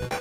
you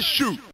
shoot!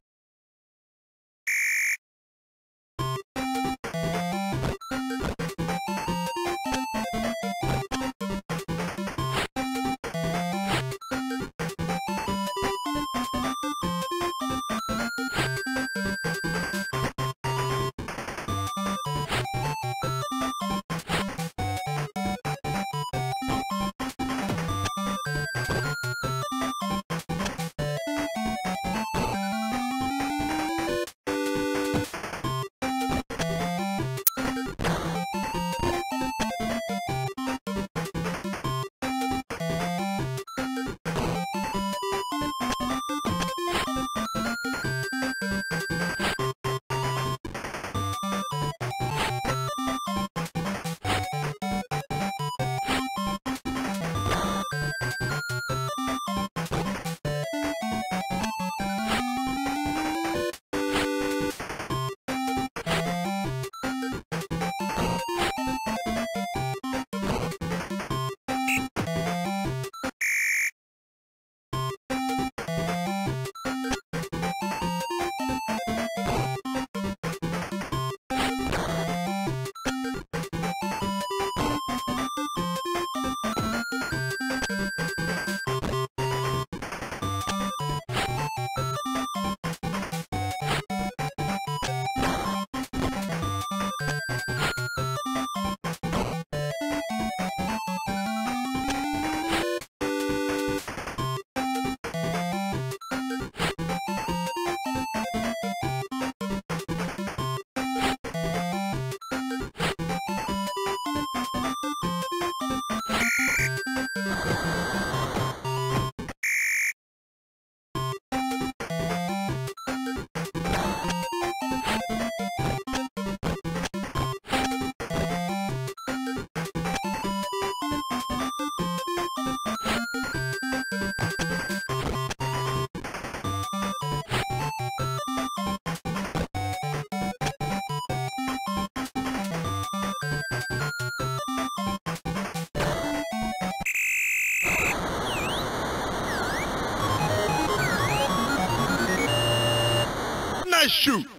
Shoot.